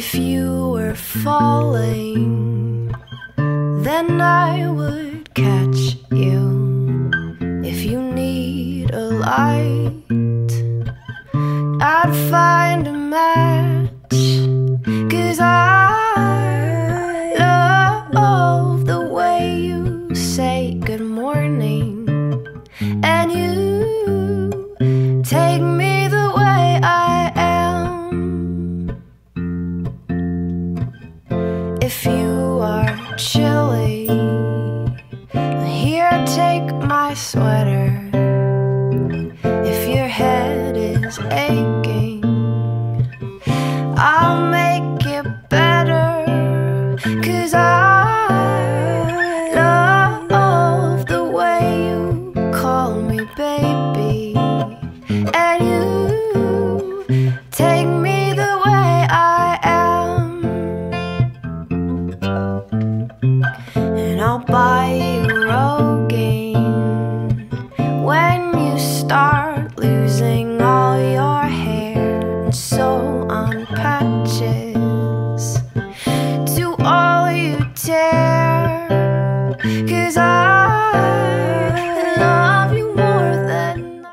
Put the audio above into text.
If you were falling, then I would catch you. If you need a light, I'd find a match. Cause I love the way you say good morning. And you if you are chilly. Here, take my sweater. If your head is aching, I'll make it better. Cause I love the way you call me, baby. when you start losing all your hair and sew on patches.